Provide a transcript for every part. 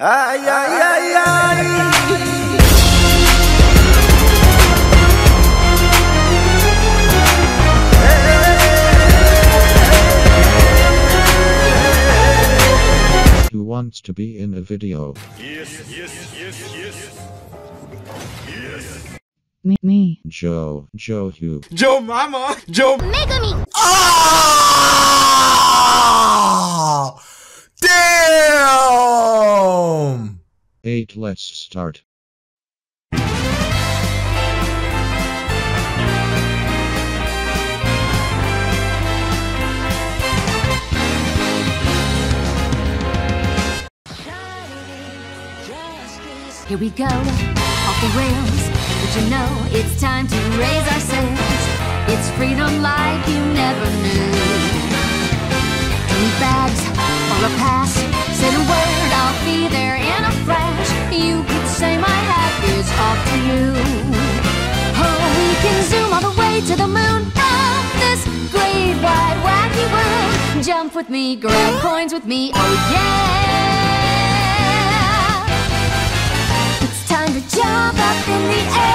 Ay, ay, ay, ay. Who wants to be in a video? Yes, yes, yes, yes, Me, me. Joe, Joe who? Joe Mama, Joe. Megami! Ah! 8 Let's start. Here we go, off the rails. But you know it's time to raise our sails. It's freedom like you never knew. Jump with me, grab coins with me, oh yeah. It's time to jump up in the air.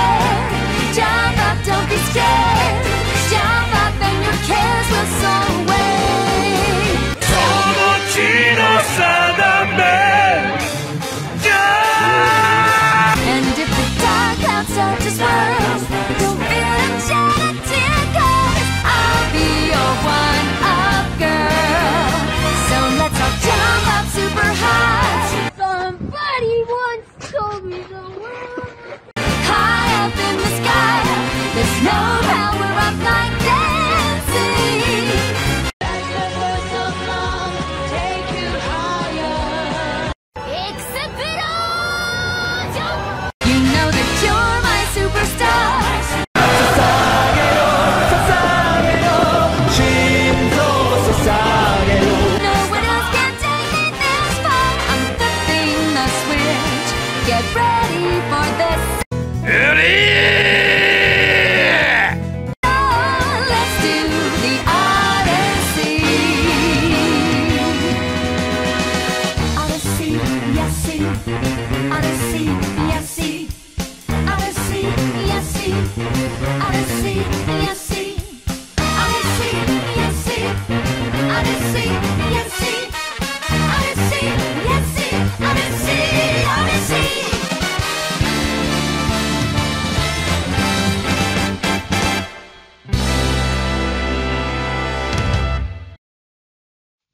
For this. Oh,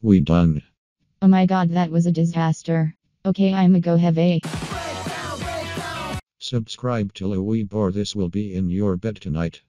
We done. Oh my god, that was a disaster. Okay, I'm a go heavy. Subscribe to Louis or this will be in your bed tonight.